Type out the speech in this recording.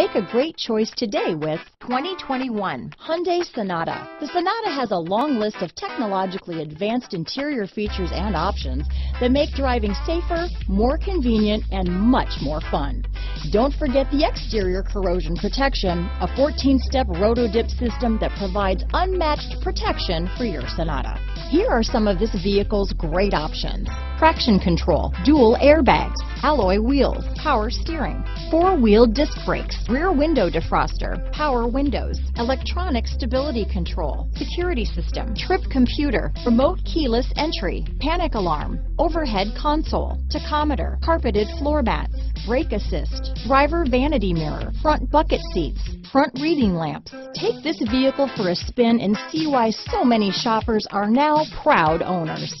Make a great choice today with 2021 Hyundai Sonata. The Sonata has a long list of technologically advanced interior features and options that make driving safer, more convenient, and much more fun. Don't forget the exterior corrosion protection, a 14-step roto-dip system that provides unmatched protection for your Sonata. Here are some of this vehicle's great options. Traction control, dual airbags, alloy wheels, power steering, four-wheel disc brakes, rear window defroster, power windows, electronic stability control, security system, trip computer, remote keyless entry, panic alarm, overhead console, tachometer, carpeted floor mats, brake assist, driver vanity mirror, front bucket seats, front reading lamps. Take this vehicle for a spin and see why so many shoppers are now proud owners.